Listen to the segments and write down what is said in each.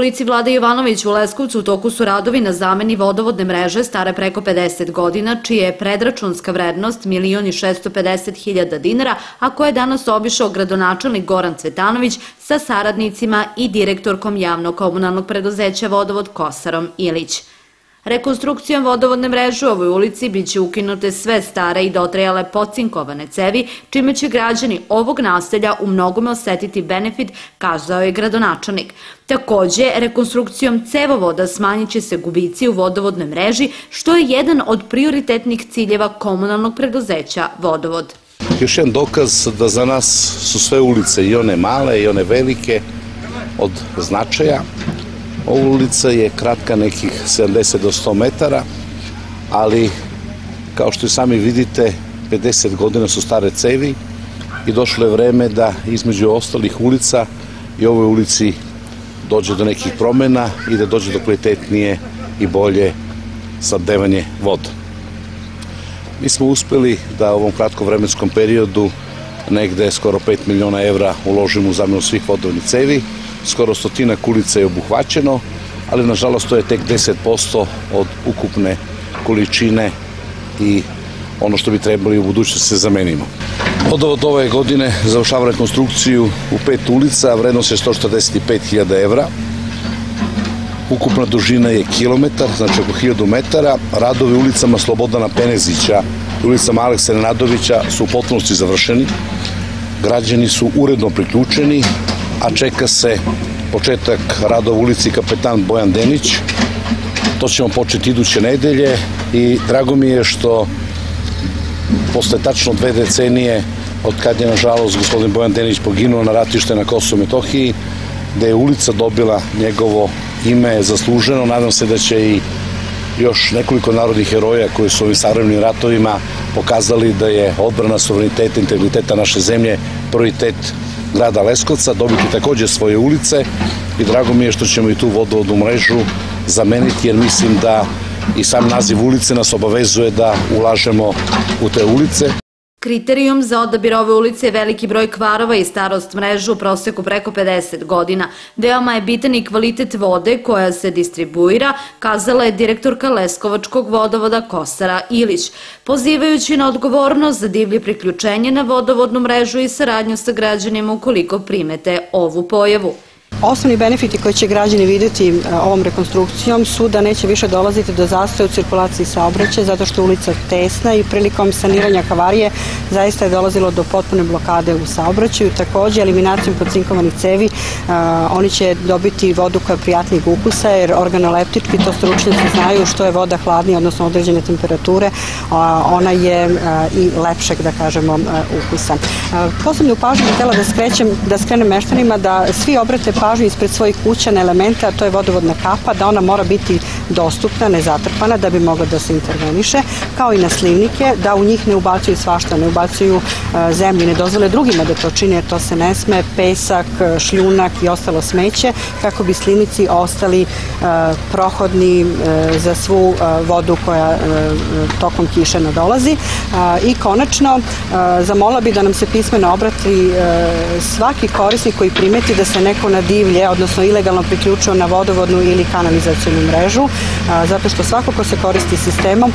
Ulici Vlade Jovanović u Leskovcu u toku su radovi na zameni vodovodne mreže stare preko 50 godina, čija je predračunska vrednost 1.650.000 dinara, a koje je danas obišao gradonačelnik Goran Cvetanović sa saradnicima i direktorkom javnog komunalnog preduzeća Vodovod Kosarom Ilić. Rekonstrukcijom vodovodne mreže u ovoj ulici biće ukinute sve stare i dotrajale pocinkovane cevi, čime će građani ovog naselja u mnogome osetiti benefit, kazao je gradonačelnik. Takođe, rekonstrukcijom cevovoda smanjit će se gubici u vodovodnoj mreži, što je jedan od prioritetnih ciljeva komunalnog preduzeća Vodovod. Još jedan dokaz da za nas su sve ulice, i one male i one velike, od značaja Ova ulica je kratka nekih 70 do 100 metara, ali kao što i sami vidite, 50 godina su stare cevi i došlo je vreme da između ostalih ulica i ovoj ulici dođe do nekih promena i da dođe do kvalitetnije i bolje sadevanje voda. Mi smo uspeli da u ovom kratkom vremenskom periodu negde skoro 5 miliona evra uložimo u zamenu svih vodovnih cevi, skoro stotina kulica je obuhvaćeno, ali nažalost to je tek 10% od ukupne količine i ono što bi trebali u budućnosti se zamenimo. Od, od ove godine završava rekonstrukciju u pet ulica, vrednost je 145.000 evra. Ukupna dužina je kilometar, znači oko 1000 metara. Radovi ulicama Slobodana Penezića i ulicama Aleksa Nenadovića su u potpunosti završeni. Građani su uredno priključeni, a čeka se početak rada u ulici Kapetan Bojan Denić. To ćemo početi iduće nedelje i drago mi je što posle tačno dve decenije od kad je nažalost gospodin Bojan Denić poginuo na ratište na Kosovo i Metohiji, da je ulica dobila njegovo ime zasluženo. Nadam se da će i još nekoliko narodnih heroja koji su ovim savremenim ratovima pokazali da je odbrana suvereniteta i integriteta naše zemlje prioritet grada Leskovca dobiti takođe svoje ulice i drago mi je što ćemo i tu vodovodnu mrežu zameniti jer mislim da i sam naziv ulice nas obavezuje da ulažemo u te ulice. Kriterijum za odabir ove ulice je veliki broj kvarova i starost mrežu u proseku preko 50 godina. Veoma je bitan i kvalitet vode koja se distribuira, kazala je direktorka Leskovačkog vodovoda Kosara Ilić, pozivajući na odgovornost za divlje priključenje na vodovodnu mrežu i saradnju sa građanima ukoliko primete ovu pojavu. Osnovni benefiti koje će građani videti e, ovom rekonstrukcijom su da neće više dolaziti do zastoja u cirkulaciji saobraćaja zato što je ulica tesna i prilikom saniranja havarije zaista je dolazilo do potpune blokade u saobraćaju. Takođe, eliminacijom podcinkovanih cevi e, oni će dobiti vodu koja je prijatnijeg ukusa jer organoleptički to stručnjaci znaju što je voda hladnija, odnosno određene temperature, ona je e, i lepšeg, da kažemo, ukusa. Posebno pažnju bih htjela da skrećem, da skrenem meštanima da svi obrate pažnju ispred svojih kuća na elemente, a to je vodovodna kapa, da ona mora biti dostupna, nezatrpana, da bi mogla da se interveniše, kao i na slivnike, da u njih ne ubacuju svašta, ne ubacuju e, zemlju, ne dozvole drugima da to čine, jer to se ne sme, pesak, šljunak i ostalo smeće, kako bi slivnici ostali e, prohodni e, za svu vodu koja tokom kiše nadolazi. I konačno, zamola bi da nam se pismeno obrati svaki korisnik koji primeti da se neko nad divlje, odnosno ilegalno priključio na vodovodnu ili kanalizacijonu mrežu, zato što svako ko se koristi sistemom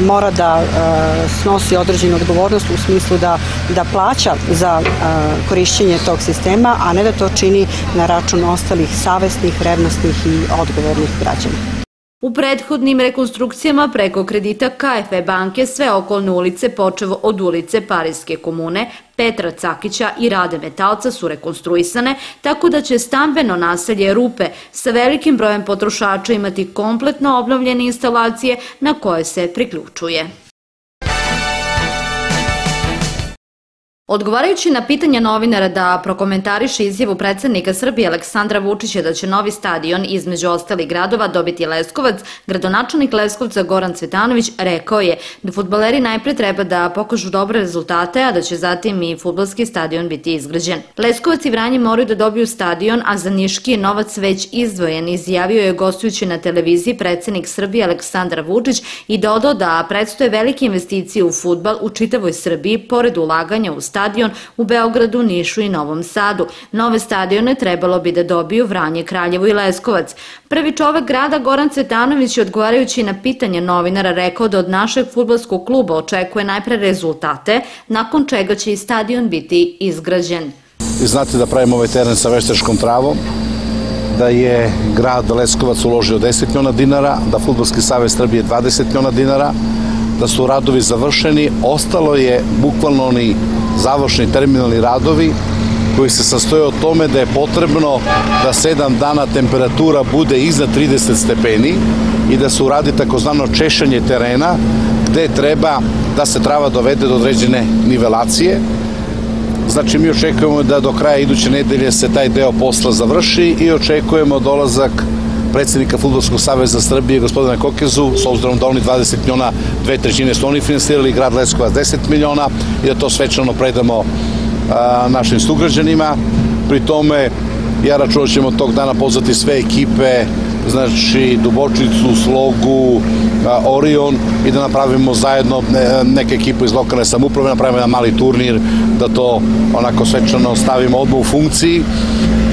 mora da snosi određenu odgovornost u smislu da, da plaća za korišćenje tog sistema, a ne da to čini na račun ostalih savesnih, revnostnih i odgovornih građana. U prethodnim rekonstrukcijama preko kredita KFE banke sve okolne ulice počevo od ulice Parijske komune, Petra Cakića i Rade Metalca su rekonstruisane, tako da će stambeno naselje Rupe sa velikim brojem potrošača imati kompletno obnovljene instalacije na koje se priključuje. Odgovarajući na pitanje novinara da prokomentariše izjavu predsednika Srbije Aleksandra Vučića da će novi stadion između ostalih gradova dobiti Leskovac, gradonačelnik Leskovca Goran Cvetanović rekao je da futbaleri najpre treba da pokažu dobre rezultate, a da će zatim i futbalski stadion biti izgrađen. Leskovac i Vranje moraju da dobiju stadion, a za Niški je novac već izdvojen, izjavio je gostujući na televiziji predsednik Srbije Aleksandar Vučić i dodao da predstoje velike investicije u futbal u čitavoj Srbiji pored ulaganja u stadion stadion u Beogradu, Nišu i Novom Sadu. Nove stadione trebalo bi da dobiju Vranje, Kraljevo i Leskovac. Prvi čovek grada Goran Cvetanović je odgovarajući na pitanje novinara rekao da od našeg futbolskog kluba očekuje najpre rezultate, nakon čega će i stadion biti izgrađen. Znate da pravimo ovaj teren sa veštačkom travom, da je grad Leskovac uložio 10 miliona dinara, da Futbolski savez Srbije 20 miliona dinara, da su radovi završeni. Ostalo je bukvalno oni završni terminalni radovi koji se sastoje od tome da je potrebno da 7 dana temperatura bude iznad 30 stepeni i da se uradi takozvano češanje terena gde treba da se trava dovede do određene nivelacije Znači mi očekujemo da do kraja iduće nedelje se taj deo posla završi i očekujemo dolazak predsednika Futbolskog saveza Srbije, gospodina Kokezu, s obzirom da oni 20 miliona, dve trećine su oni finansirali, grad Leskovac 10 miliona i da to svečano predamo našim sugrađanima. Pri tome ja računam da ćemo tog dana pozvati sve ekipe znači Dubočicu, Slogu, Orion i da napravimo zajedno neke ekipu iz lokalne samuprave, napravimo jedan mali turnir, da to onako svečano stavimo odmah u funkciji,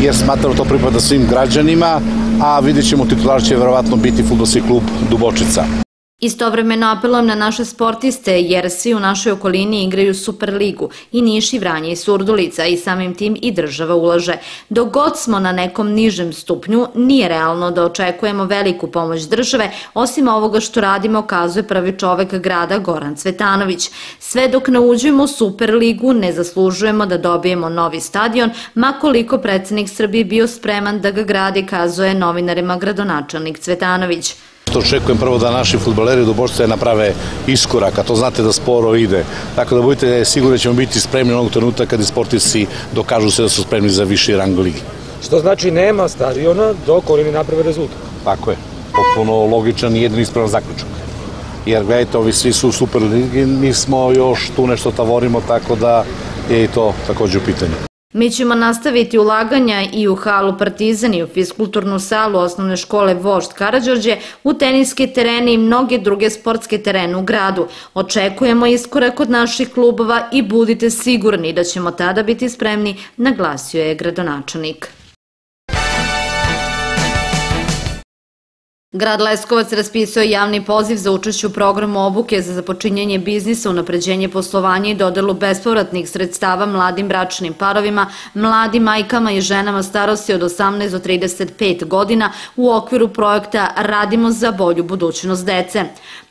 jer smatram da to pripada svim građanima, a vidjet ćemo titular će verovatno biti futbolski klub Dubočica. Istovremeno apelujem na naše sportiste jer svi u našoj okolini igraju Superligu i Niš i Vranje i Surdulica i samim tim i država ulaže. Dok god smo na nekom nižem stupnju, nije realno da očekujemo veliku pomoć države, osim ovoga što radimo, kazuje prvi čovek grada Goran Cvetanović. Sve dok ne uđemo u Superligu, ne zaslužujemo da dobijemo novi stadion, makoliko predsednik Srbije bio spreman da ga gradi, kazuje novinarima gradonačelnik Cvetanović što očekujem prvo da naši futboleri do Bošce naprave iskorak, a to znate da sporo ide. Tako da budete sigurni da ćemo biti spremni onog trenutka kada sportisti dokažu se da su spremni za viši rang ligi. Što znači nema stadiona dok oni naprave rezultat. Tako je. Potpuno logičan i jedin ispravan zaključak. Jer gledajte, ovi svi su u Superligi, mi smo još tu nešto tavorimo, tako da je i to takođe u pitanju. Mi ćemo nastaviti ulaganja i u halu Partizan i u fiskulturnu salu osnovne škole Vožd Karadžorđe, u teniske terene i mnoge druge sportske terene u gradu. Očekujemo iskorak od naših klubova i budite sigurni da ćemo tada biti spremni, naglasio je gradonačelnik. Grad Leskovac raspisao javni poziv za učešću u programu obuke za započinjanje biznisa, unapređenje poslovanja i dodelu bespovratnih sredstava mladim bračnim parovima, mladim majkama i ženama starosti od 18 do 35 godina u okviru projekta Radimo za bolju budućnost dece.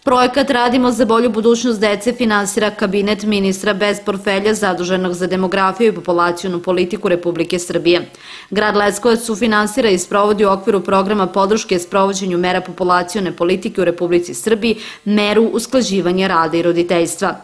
Projekat Radimo za bolju budućnost dece finansira kabinet ministra bez portfelja zaduženog za demografiju i populacijonu politiku Republike Srbije. Grad Leskovac sufinansira i sprovodi u okviru programa podrške sprovođenju mera populacijone politike u Republici Srbiji meru usklađivanja rada i roditeljstva.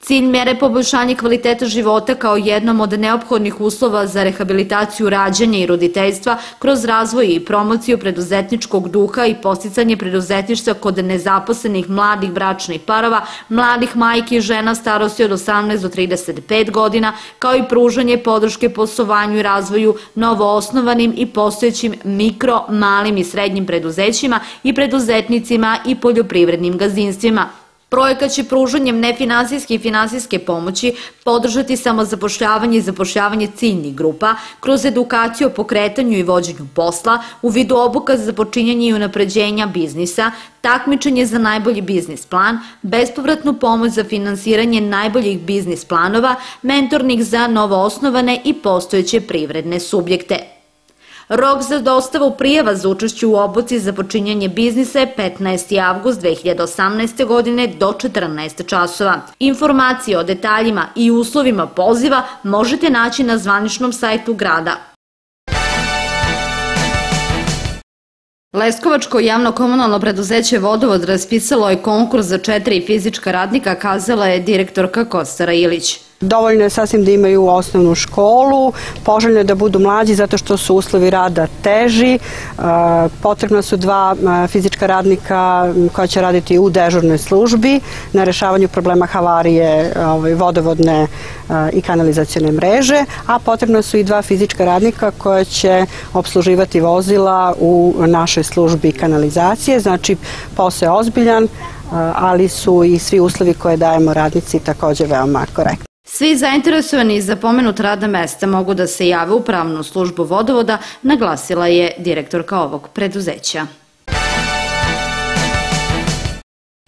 Cilj mere poboljšanje kvaliteta života kao jednom od neophodnih uslova za rehabilitaciju rađanja i roditeljstva kroz razvoj i promociju preduzetničkog duha i posticanje preduzetništva kod nezaposlenih mladih bračnih parova, mladih majki i žena starosti od 18 do 35 godina, kao i pružanje podrške poslovanju i razvoju novoosnovanim i postojećim mikro, malim i srednjim preduzećima i preduzetnicima i poljoprivrednim gazdinstvima. Projekat će pružanjem nefinansijske i finansijske pomoći podržati samozapošljavanje i zapošljavanje ciljnih grupa kroz edukaciju o pokretanju i vođenju posla u vidu obuka za započinjanje i unapređenja biznisa, takmičenje za najbolji biznis plan, bespovratnu pomoć za finansiranje najboljih biznis planova, mentornik za novoosnovane i postojeće privredne subjekte. Rok za dostavu prijava za učešću u obuci za počinjanje biznisa je 15. avgust 2018. godine do 14. časova. Informacije o detaljima i uslovima poziva možete naći na zvaničnom sajtu grada. Leskovačko javno komunalno preduzeće Vodovod raspisalo je konkurs za četiri fizička radnika, kazala je direktorka Kostara Ilić. Dovoljno je sasvim da imaju osnovnu školu, poželjno je da budu mlađi zato što su uslovi rada teži. E, potrebno su dva e, fizička radnika koja će raditi u dežurnoj službi na rešavanju problema havarije ovaj, vodovodne e, i kanalizacijone mreže, a potrebno su i dva fizička radnika koja će obsluživati vozila u našoj službi kanalizacije. Znači, posao je ozbiljan, ali su i svi uslovi koje dajemo radnici takođe veoma korektni. Svi zainteresovani za pomenut rada mesta mogu da se jave u pravnu službu vodovoda, naglasila je direktorka ovog preduzeća.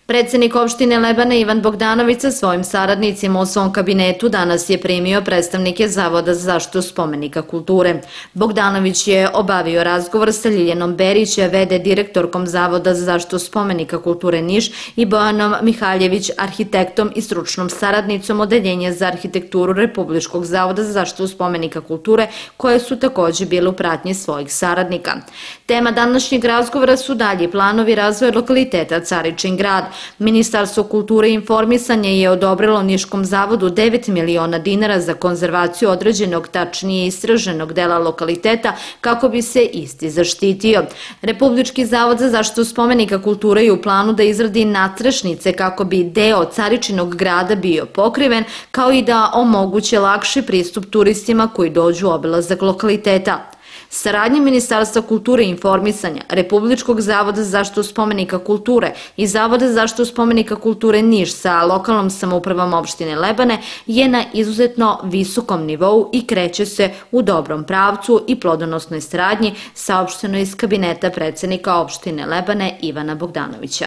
Predsednik opštine Lebane Ivan Bogdanović sa svojim saradnicima u svom kabinetu danas je primio predstavnike Zavoda za zaštitu spomenika kulture. Bogdanović je obavio razgovor sa Ljiljenom Berić, vede direktorkom Zavoda za zaštitu spomenika kulture Niš i Bojanom Mihaljević, arhitektom i stručnom saradnicom Odeljenja za arhitekturu Republičkog zavoda za zaštitu spomenika kulture, koje su takođe bile u pratnji svojih saradnika. Tema današnjeg razgovora su dalji planovi razvoja lokaliteta Caričin grad, Ministarstvo kulture i informisanja je odobrilo Niškom zavodu 9 miliona dinara za konzervaciju određenog tačnije istraženog dela lokaliteta kako bi se isti zaštitio. Republički zavod za zaštitu spomenika kulture je u planu da izradi natrešnice kako bi deo Caričinog grada bio pokriven, kao i da omoguće lakši pristup turistima koji dođu u obilazak lokaliteta. Saradnje Ministarstva kulture i informisanja, Republičkog zavoda za spomenika kulture i Zavoda za spomenika kulture Niš sa lokalnom samoupravom opštine Lebane je na izuzetno visokom nivou i kreće se u dobrom pravcu i plodonosnoj saradnji saopšteno iz kabineta predsednika opštine Lebane Ivana Bogdanovića.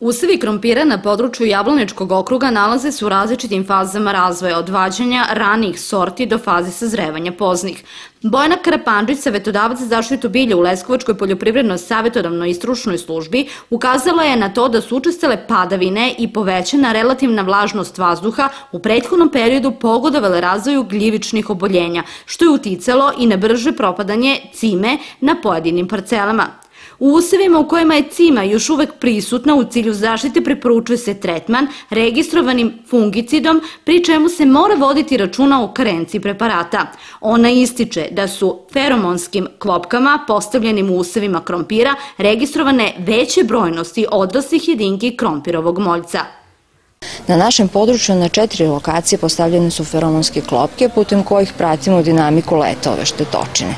Usevi krompira na području Jablaničkog okruga nalaze se u različitim fazama razvoja od vađanja ranih sorti do faze sazrevanja poznih. Bojana Karapanđić, savetodavac za zaštitu bilja u Leskovačkoj poljoprivrednoj savjetodavnoj i stručnoj službi, ukazala je na to da su učestale padavine i povećana relativna vlažnost vazduha u prethodnom periodu pogodovale razvoju gljivičnih oboljenja, što je uticalo i na brže propadanje cime na pojedinim parcelama. U usevima u kojima je cima još uvek prisutna u cilju zaštite preporučuje se tretman registrovanim fungicidom, pri čemu se mora voditi računa o karenciji preparata. Ona ističe da su feromonskim klopkama postavljenim u usevima krompira registrovane veće brojnosti odraslih jedinki krompirovog moljca. Na našem području na četiri lokacije postavljene su feromonske klopke putem kojih pratimo dinamiku leta ove štetočine.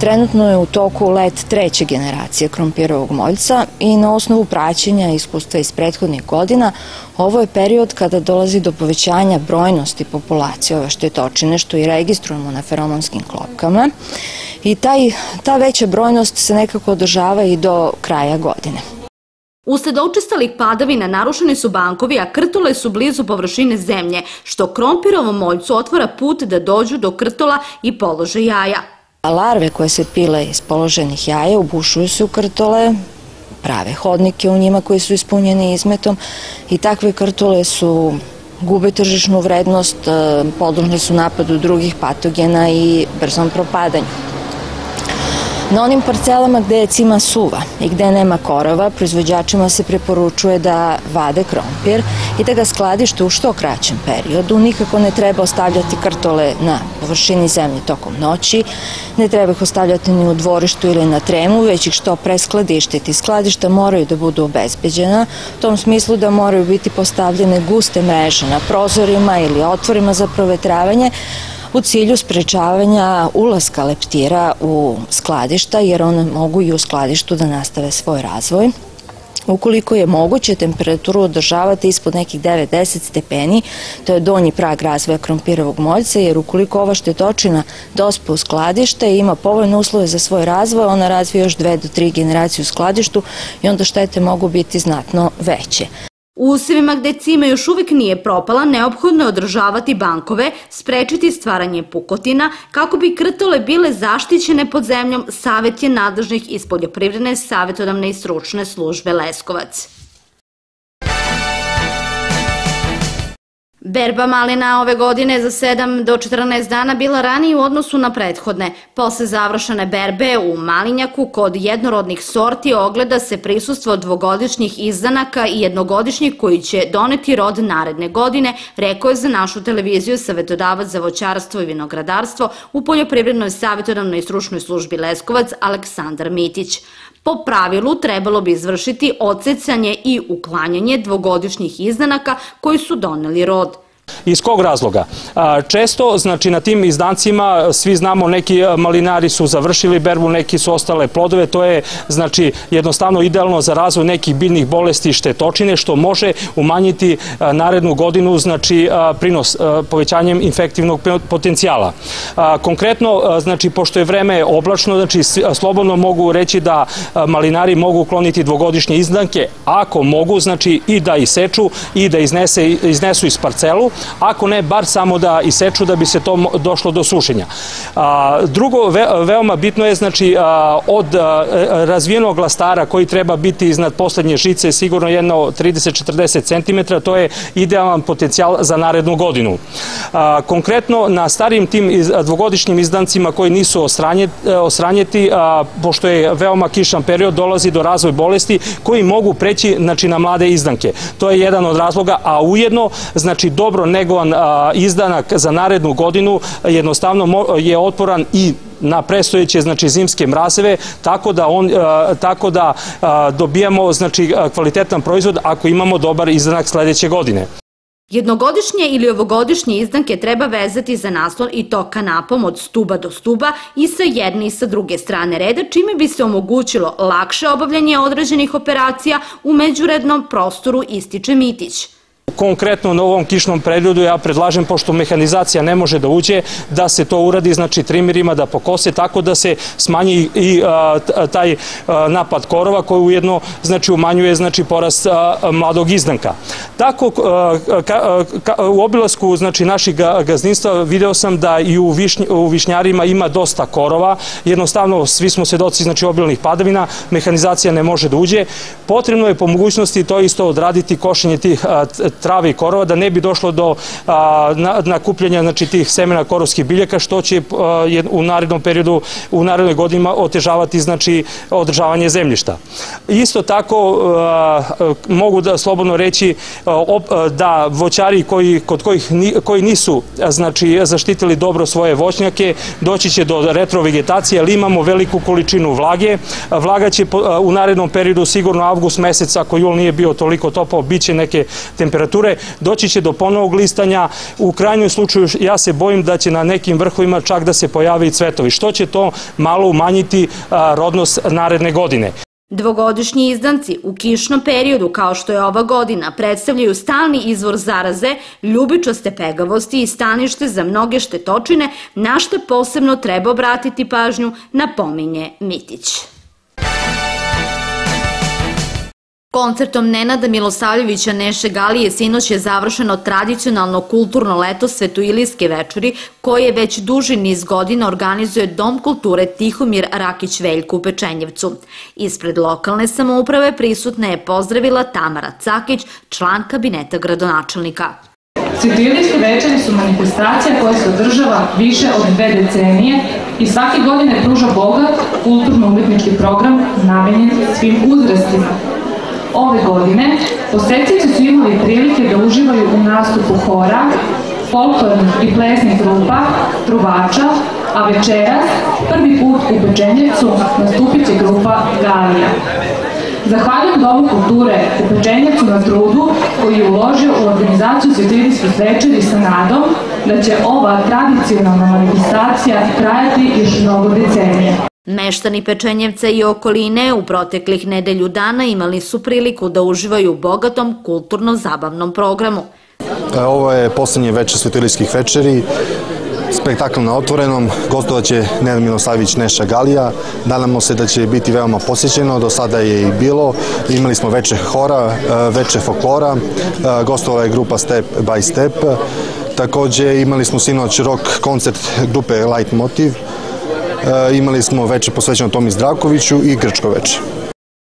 Trenutno je u toku let treće generacije krompirovog moljca i na osnovu praćenja iskustva iz prethodnih godina ovo je period kada dolazi do povećanja brojnosti populacije ove štetočine što i registrujemo na feromonskim klopkama i taj, ta veća brojnost se nekako održava i do kraja godine. Usled učestalih padavina narušeni su bankovi, a krtole su blizu površine zemlje, što krompirovom moljcu otvara put da dođu do krtola i polože jaja. Larve koje se pile iz položenih jaja ubušuju se u krtole, prave hodnike u njima koji su ispunjeni izmetom i takve krtole su gube tržišnu vrednost, e, podložne su napadu drugih patogena i brzom propadanju. Na onim parcelama gde je cima suva i gde nema korova, proizvođačima se preporučuje da vade krompir i da ga skladište u što kraćem periodu. Nikako ne treba ostavljati krtole na površini zemlje tokom noći, ne treba ih ostavljati ni u dvorištu ili na tremu, već ih što pre skladištiti. Skladišta moraju da budu obezbeđena, u tom smislu da moraju biti postavljene guste mreže na prozorima ili otvorima za provetravanje, u cilju sprečavanja ulaska leptira u skladišta, jer one mogu i u skladištu da nastave svoj razvoj. Ukoliko je moguće temperaturu održavati ispod nekih 9-10 stepeni, to je donji prag razvoja krompirovog moljca, jer ukoliko ova štetočina dospe u skladište i ima povoljne uslove za svoj razvoj, ona razvije još dve do tri generacije u skladištu i onda štete mogu biti znatno veće. U usevima gde cima još uvek nije propala, neophodno je održavati bankove, sprečiti stvaranje pukotina, kako bi krtole bile zaštićene pod zemljom, savet je nadležnih iz poljoprivredne savjetodavne i stručne službe Leskovac. Berba malina ove godine za 7 do 14 dana bila ranije u odnosu na prethodne. Posle završene berbe u Malinjaku kod jednorodnih sorti ogleda se prisustvo dvogodišnjih izdanaka i jednogodišnjih koji će doneti rod naredne godine, rekao je za našu televiziju savetodavac za voćarstvo i vinogradarstvo u Poljoprivrednoj savjetodavnoj stručnoj službi Leskovac Aleksandar Mitić. Po pravilu trebalo bi izvršiti odsecanje i uklanjanje dvogodišnjih izdanaka koji su doneli rod. Iz kog razloga? Često, znači na tim izdancima svi znamo neki malinari su završili berbu, neki su ostale plodove, to je znači jednostavno idealno za razvoj nekih biljnih bolesti štetočine što može umanjiti narednu godinu znači prinos povećanjem infektivnog potencijala. Konkretno, znači pošto je vreme oblačno, znači slobodno mogu reći da malinari mogu ukloniti dvogodišnje izdanke, ako mogu, znači i da iseču i da iznese, iznesu iz parcelu, ako ne, bar samo da iseču da bi se to došlo do sušenja. Drugo, veoma bitno je, znači, od razvijenog lastara koji treba biti iznad poslednje žice, sigurno jedno 30-40 cm, to je idealan potencijal za narednu godinu. Konkretno, na starijim tim dvogodišnjim izdancima koji nisu osranjeti, pošto je veoma kišan period, dolazi do razvoj bolesti koji mogu preći znači, na mlade izdanke. To je jedan od razloga, a ujedno, znači, dobro negovan izdanak za narednu godinu jednostavno je otporan i na prestojeće znači zimske mrazeve tako da on tako da dobijamo znači kvalitetan proizvod ako imamo dobar izdanak sledeće godine. Jednogodišnje ili ovogodišnje izdanke treba vezati za naslon i to kanapom od stuba do stuba i sa jedne i sa druge strane reda, čime bi se omogućilo lakše obavljanje određenih operacija u međurednom prostoru ističe Mitić. Konkretno na ovom kišnom periodu ja predlažem, pošto mehanizacija ne može da uđe, da se to uradi, znači trimerima da pokose, tako da se smanji i taj napad korova koji ujedno znači, umanjuje znači, porast mladog izdanka. Tako, u obilasku znači, naših gazdinstva video sam da i u, u višnjarima ima dosta korova, jednostavno svi smo svedoci znači, obilnih padavina, mehanizacija ne može da uđe. Potrebno je po mogućnosti to isto odraditi košenje tih trave i korova, da ne bi došlo do nakupljanja znači, tih semena korovskih biljaka, što će u narednom periodu, u narednoj godinima otežavati znači, održavanje zemljišta. Isto tako mogu da slobodno reći da voćari koji, kod kojih, koji nisu znači, zaštitili dobro svoje voćnjake, doći će do retrovegetacije, ali imamo veliku količinu vlage. Vlaga će u narednom periodu, sigurno avgust mesec, ako jul nije bio toliko topao, bit će neke temperature temperature, doći će do ponovog listanja. U krajnjoj slučaju ja se bojim da će na nekim vrhovima čak da se pojave i cvetovi, što će to malo umanjiti rodnost naredne godine. Dvogodišnji izdanci u kišnom periodu, kao što je ova godina, predstavljaju stalni izvor zaraze, ljubičaste pegavosti i stanište za mnoge štetočine, na što posebno treba obratiti pažnju, napominje Mitić. Koncertom Nenada Milosavljevića Neše Galije sinoć je završeno tradicionalno kulturno leto Svetoilijske večeri koje već duži niz godina organizuje Dom kulture Tihomir Rakić Veljko u Pečenjevcu. Ispred lokalne samouprave prisutna je pozdravila Tamara Cakić, član kabineta gradonačelnika. Svetoilijske večeri su manifestacija koja se održava više od dve decenije i svake godine pruža bogat kulturno-umetnički program namenjen svim uzrastima Ove godine posetioci su imali prilike da uživaju u nastupu hora, folklornih i plesnih grupa, trubača, a večeras, prvi put u Pečenjevcu, nastupit će grupa Galija. Zahvaljujem Domu kulture u Pečenjevcu na trudu koji je uložio u organizaciju svetilijskih večeri sa nadom da će ova tradicionalna manifestacija trajati još mnogo decenije. Meštani Pečenjevca i okoline u proteklih nedelju dana imali su priliku da uživaju u bogatom kulturno-zabavnom programu. E, ovo je poslednje veče svetilijskih večeri, spektakl na otvorenom, gostovaće Nenad Milosavljević Neša Galija. Danamo se da će biti veoma posjećeno, do sada je i bilo. Imali smo veče hora, e, veče folklora, e, gostovala je grupa Step by Step. Takođe imali smo sinoć rock koncert grupe Light Motive, imali smo veče posvećeno Tomi Zdravkoviću i Grčko veče.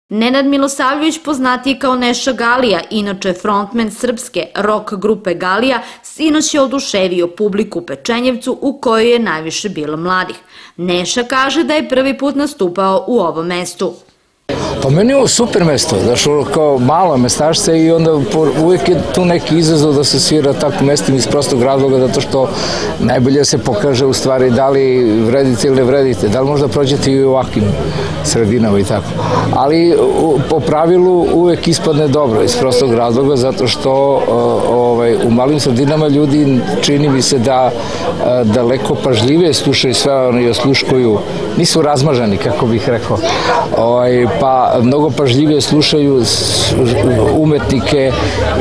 Nenad Milosavljević poznati kao Neša Galija, inače frontmen srpske rock grupe Galija, sinoć je oduševio publiku u Pečenjevcu u kojoj je najviše bilo mladih. Neša kaže da je prvi put nastupao u ovom mestu. Pa meni je ovo super mesto, znaš, ono kao malo mestašce i onda uvijek je tu neki izazov da se svira tako mestim iz prostog razloga, zato što najbolje se pokaže u stvari da li vredite ili ne vredite, da li možda prođete i u ovakvim sredinama i tako. Ali po pravilu uvek ispadne dobro iz prostog razloga, zato što ovaj, u malim sredinama ljudi čini mi se da daleko pažljivije slušaju sve ono i osluškuju, nisu razmaženi, kako bih rekao, ovaj, pa mnogo pažljivije slušaju umetnike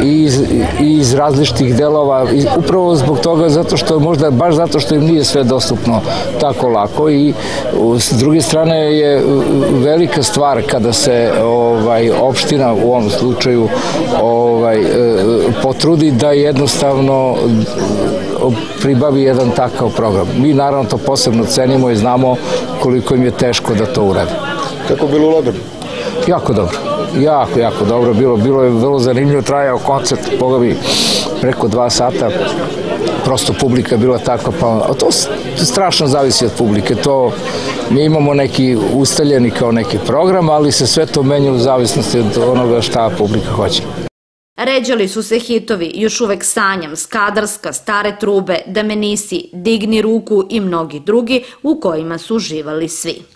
iz, iz različitih delova, i upravo zbog toga, zato što možda, baš zato što im nije sve dostupno tako lako i s druge strane je velika stvar kada se ovaj opština u ovom slučaju ovaj e, potrudi da jednostavno pribavi jedan takav program. Mi naravno to posebno cenimo i znamo koliko im je teško da to urade. Kako bilo u Lodanu? Jako dobro. Jako, jako dobro bilo. Bilo je vrlo zanimljivo, trajao koncert, boga mi, preko dva sata. Prosto publika bila takva, pa to strašno zavisi od publike. To mi imamo neki ustaljeni kao neki program, ali se sve to menja u zavisnosti od onoga šta publika hoće. Ređali su se hitovi Još uvek sanjam, Skadarska, Stare trube, Da me nisi, Digni ruku i mnogi drugi u kojima su uživali svi.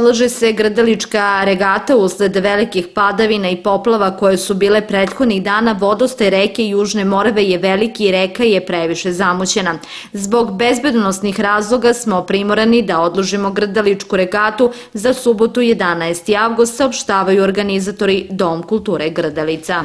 Odlaže se gradalička regata usled velikih padavina i poplava koje su bile prethodnih dana vodostaj reke Južne Morave je veliki i reka je previše zamućena. Zbog bezbednostnih razloga smo primorani da odložimo gradaličku regatu za subotu 11. avgust, saopštavaju organizatori Dom kulture Gradalica.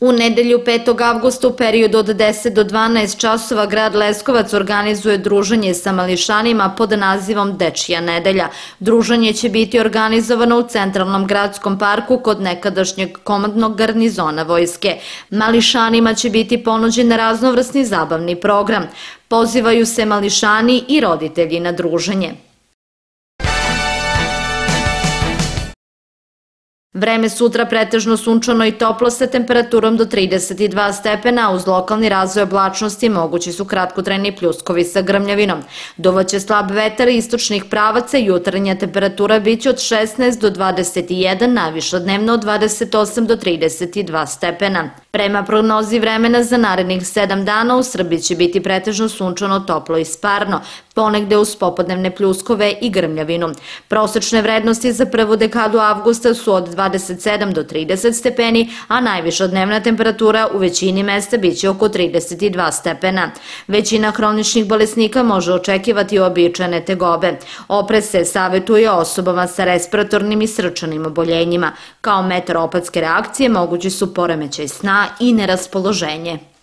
U nedelju 5. avgusta u periodu od 10 do 12 časova grad Leskovac organizuje druženje sa mališanima pod nazivom Dečija nedelja. Druženje će biti organizovano u Centralnom gradskom parku kod nekadašnjeg komandnog garnizona vojske. Mališanima će biti ponuđen raznovrsni zabavni program. Pozivaju se mališani i roditelji na druženje. Vreme sutra pretežno sunčano i toplo sa temperaturom do 32 stepena, uz lokalni razvoj oblačnosti mogući su kratkotrajni pljuskovi sa grmljavinom. Dovaće slab vetar istočnih pravaca jutarnja temperatura biće od 16 do 21, naviša dnevno od 28 do 32 stepena. Prema prognozi vremena za narednih 7 dana u Srbiji će biti pretežno sunčano, toplo i sparno, ponegde uz popodnevne pljuskove i grmljavinu. Prosečne vrednosti za prvu dekadu avgusta su od 27 do 30 stepeni, a najviša dnevna temperatura u većini mesta biće oko 32 stepena. Većina hroničnih bolesnika može očekivati običajne tegobe. Oprez se savjetuje osobama sa respiratornim i srčanim oboljenjima. Kao meteoropatske reakcije mogući su poremećaj sna i neraspoloženje.